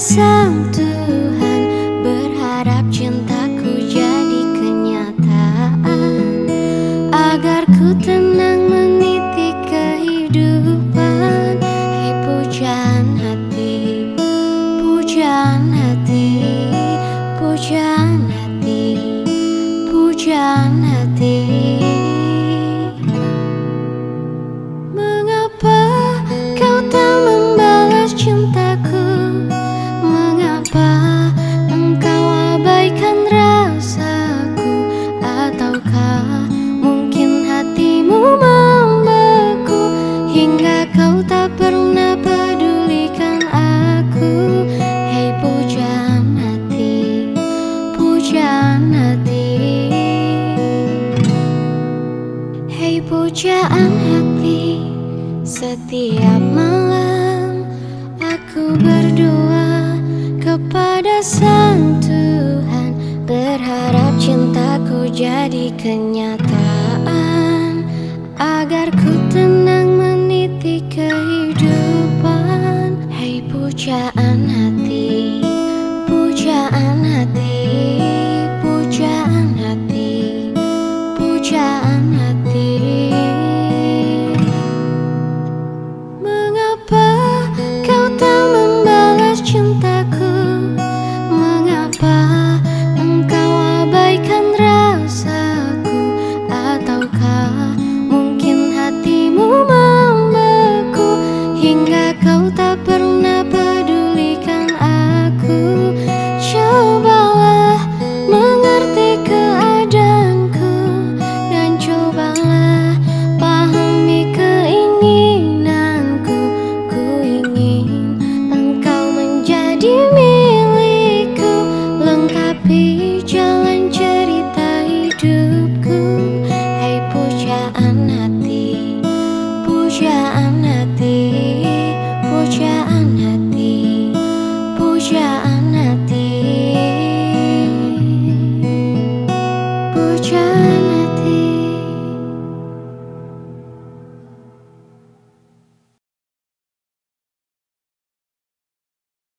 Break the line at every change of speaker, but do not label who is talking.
Sang Tuhan Berharap cintaku jadi kenyataan. Agar ku tenang meniti kehidupan. Hei pujaan hati, pujaan hati, pujaan hati, pujaan hati. Mengapa Mengapa engkau abaikan rasaku? Ataukah mungkin hatimu membeku Hingga kau tak pernah pedulikan aku Hei pujaan hati, pujaan hati Hei pujaan hati Setiap malam jadi kenyataan Agar ku tenang meniti kehidupan. Hei pujaan hati Pujaan hati Pujaan hati Pujaan